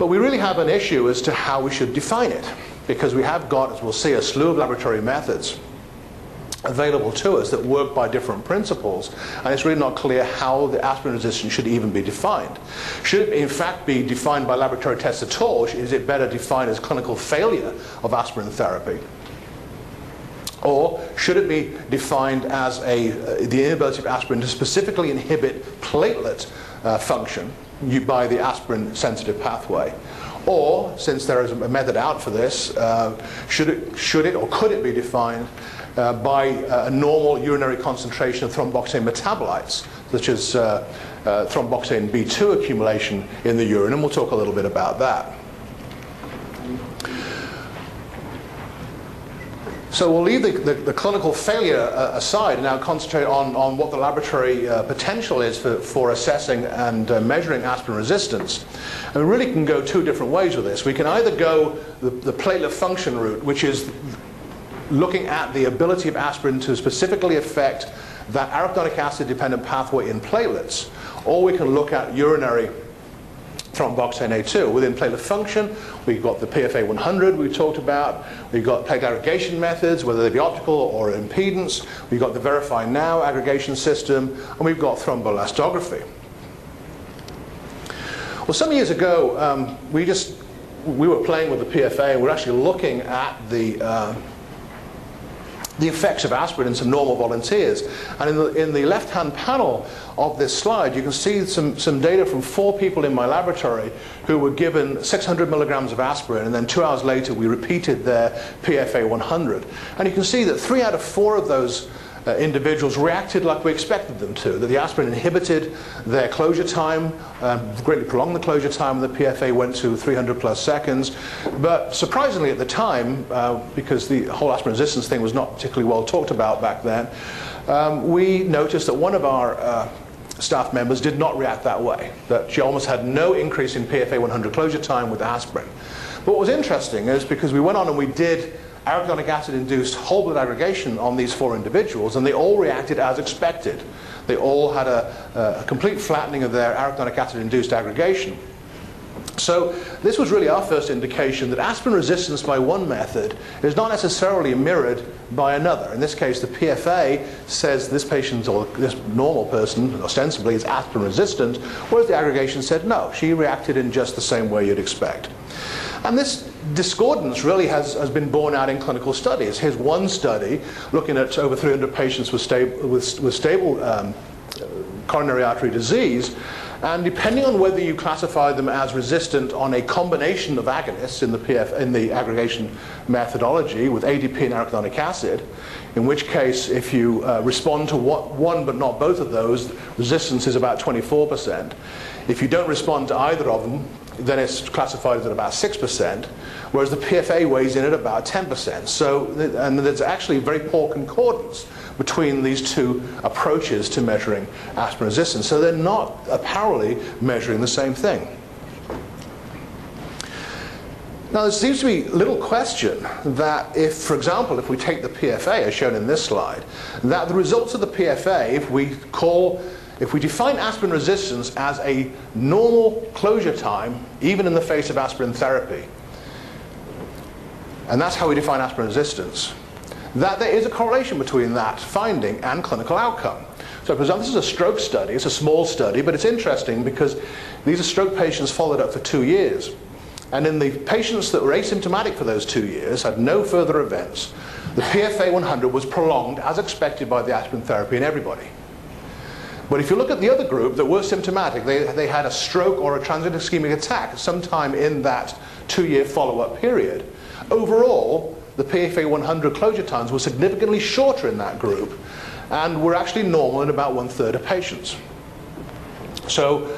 But we really have an issue as to how we should define it, because we have got, as we'll see, a slew of laboratory methods available to us that work by different principles, and it's really not clear how the aspirin resistance should even be defined. Should it in fact be defined by laboratory tests at all? Is it better defined as clinical failure of aspirin therapy? Or should it be defined as a, uh, the inability of aspirin to specifically inhibit platelet uh, function by the aspirin sensitive pathway? Or, since there is a method out for this, uh, should, it, should it or could it be defined uh, by uh, a normal urinary concentration of thromboxane metabolites, such as uh, uh thromboxane B2 accumulation in the urine? And we'll talk a little bit about that. So we'll leave the, the, the clinical failure uh, aside and now concentrate on, on what the laboratory uh, potential is for, for assessing and uh, measuring aspirin resistance. And we really can go two different ways with this. We can either go the, the platelet function route, which is looking at the ability of aspirin to specifically affect that arachidonic acid dependent pathway in platelets, or we can look at urinary thromboxane A2. Within platelet function, we've got the PFA 100 we talked about. We've got platelet aggregation methods, whether they be optical or impedance. We've got the VerifyNow aggregation system, and we've got thromboelastography. Well, some years ago, um, we just we were playing with the PFA, and we're actually looking at the uh, the effects of aspirin in some normal volunteers. And in the, in the left-hand panel of this slide, you can see some, some data from four people in my laboratory who were given 600 milligrams of aspirin, and then two hours later we repeated their PFA 100. And you can see that three out of four of those uh, individuals reacted like we expected them to, that the aspirin inhibited their closure time, um, greatly prolonged the closure time, the PFA went to 300 plus seconds. But surprisingly at the time, uh, because the whole aspirin resistance thing was not particularly well talked about back then, um, we noticed that one of our uh, staff members did not react that way, that she almost had no increase in PFA 100 closure time with aspirin. But what was interesting is because we went on and we did arachidonic acid induced whole blood aggregation on these four individuals, and they all reacted as expected. They all had a, a complete flattening of their arachidonic acid induced aggregation. So this was really our first indication that aspirin resistance by one method is not necessarily mirrored by another. In this case, the PFA says this patient or this normal person ostensibly is aspirin resistant, whereas the aggregation said no, she reacted in just the same way you'd expect. And this discordance really has, has been borne out in clinical studies. Here's one study looking at over 300 patients with, stable, with, with stable um, coronary artery disease. And depending on whether you classify them as resistant on a combination of agonists in the, PF, in the aggregation methodology with ADP and arachidonic acid, in which case if you uh, respond to what, one but not both of those, resistance is about 24%. If you don't respond to either of them, then it's classified at about 6%, whereas the PFA weighs in at about 10%. So, and there's actually very poor concordance between these two approaches to measuring aspirin resistance. So they're not apparently measuring the same thing. Now, there seems to be little question that if, for example, if we take the PFA as shown in this slide, that the results of the PFA, if we call if we define aspirin resistance as a normal closure time, even in the face of aspirin therapy, and that's how we define aspirin resistance, that there is a correlation between that finding and clinical outcome. So for example, this is a stroke study. It's a small study, but it's interesting because these are stroke patients followed up for two years. And in the patients that were asymptomatic for those two years, had no further events, the PFA 100 was prolonged as expected by the aspirin therapy in everybody. But if you look at the other group that were symptomatic, they, they had a stroke or a transient ischemic attack sometime in that two-year follow-up period. Overall, the PFA 100 closure times were significantly shorter in that group and were actually normal in about one-third of patients. So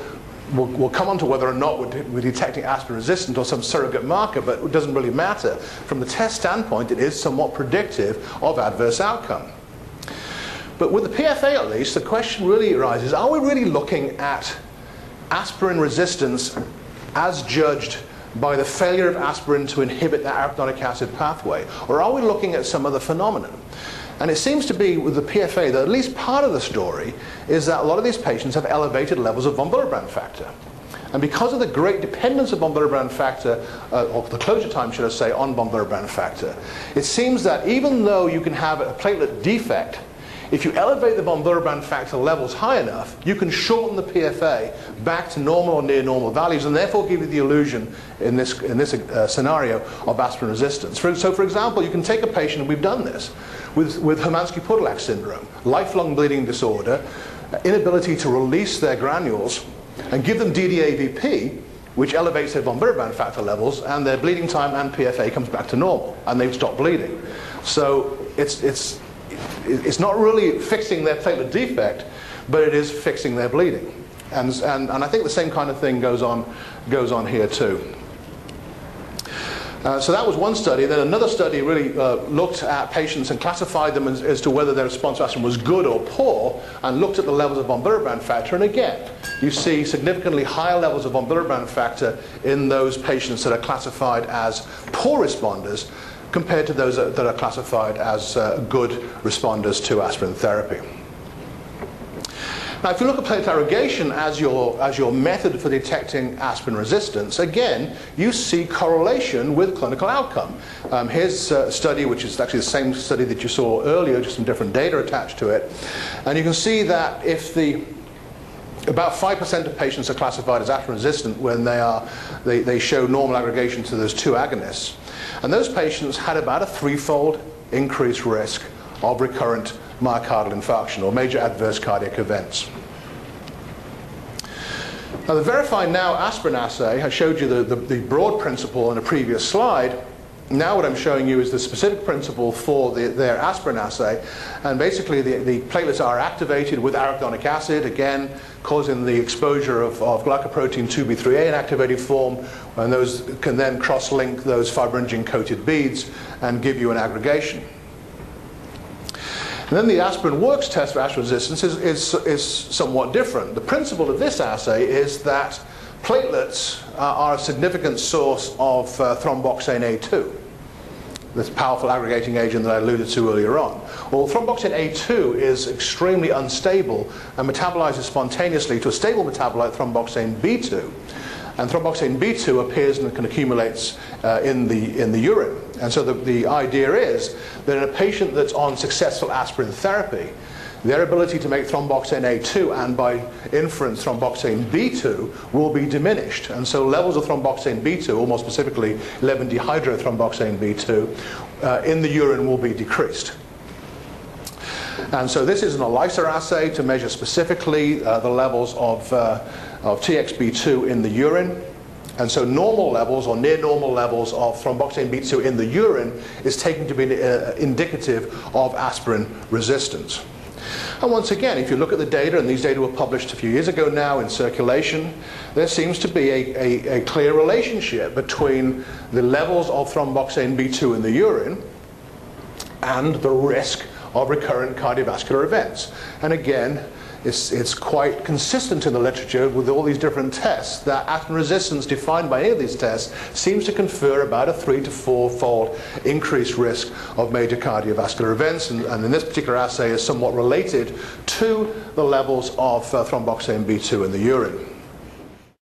we'll, we'll, come on to whether or not we're, we're, detecting aspirin resistant or some surrogate marker, but it doesn't really matter. From the test standpoint, it is somewhat predictive of adverse outcome. But with the PFA at least, the question really arises, are we really looking at aspirin resistance as judged by the failure of aspirin to inhibit that arachidonic acid pathway? Or are we looking at some other phenomenon? And it seems to be with the PFA that at least part of the story is that a lot of these patients have elevated levels of von Willebrand factor. And because of the great dependence of von Willebrand factor, uh, or the closure time, should I say, on von Willebrand factor, it seems that even though you can have a platelet defect, if you elevate the von Willebrand factor levels high enough, you can shorten the PFA back to normal or near normal values and therefore give you the illusion in this, in this uh, scenario of aspirin resistance. For, so for example, you can take a patient, and we've done this, with, with Hermansky-Pudlak syndrome, lifelong bleeding disorder, inability to release their granules, and give them DDAVP, which elevates their von Willebrand factor levels, and their bleeding time and PFA comes back to normal, and they stop bleeding. So it's, it's, it's not really fixing their platelet defect, but it is fixing their bleeding. And, and, and I think the same kind of thing goes on, goes on here too. Uh, so that was one study. Then another study really uh, looked at patients and classified them as, as, to whether their response to aspirin was good or poor, and looked at the levels of von Willebrand factor. And again, you see significantly higher levels of von Willebrand factor in those patients that are classified as poor responders compared to those that are classified as uh, good responders to aspirin therapy. Now, if you look at platelet aggregation as your, as your method for detecting aspirin resistance, again, you see correlation with clinical outcome. Um, here's a study, which is actually the same study that you saw earlier, just some different data attached to it. And you can see that if the about 5% of patients are classified as aspirin resistant when they, are, they, they show normal aggregation to those two agonists. And those patients had about a threefold increased risk of recurrent myocardial infarction or major adverse cardiac events. Now the VerifyNow aspirin assay, I showed you the, the, the, broad principle in a previous slide. Now what I'm showing you is the specific principle for the, their aspirin assay. And basically the, the platelets are activated with arachidonic acid, again causing the exposure of, of glycoprotein 2B3A in activated form, and those can then cross-link those fibrinogen-coated beads and give you an aggregation. And then the AspirinWorks test for aspirin resistance is, is, is somewhat different. The principle of this assay is that platelets uh, are a significant source of uh, thromboxane A2, this powerful aggregating agent that I alluded to earlier on. Well, thromboxane A2 is extremely unstable and metabolizes spontaneously to a stable metabolite, thromboxane B2 and thromboxane B2 appears and accumulates uh, in, the, in the urine. And so the, the idea is that in a patient that's on successful aspirin therapy, their ability to make thromboxane A2 and by inference thromboxane B2 will be diminished. And so levels of thromboxane B2, or more specifically 11-dehydrothromboxane B2, uh, in the urine will be decreased. And so this is an ELISA assay to measure specifically uh, the levels of uh, of TXB2 in the urine. And so normal levels or near normal levels of thromboxane B2 in the urine is taken to be uh, indicative of aspirin resistance. And once again, if you look at the data, and these data were published a few years ago now in circulation, there seems to be a, a, a clear relationship between the levels of thromboxane B2 in the urine and the risk of recurrent cardiovascular events. And again, it's, it's quite consistent in the literature with all these different tests that aspirin resistance defined by any of these tests seems to confer about a three to four fold increased risk of major cardiovascular events and, and in this particular assay is somewhat related to the levels of uh, thromboxane B2 in the urine.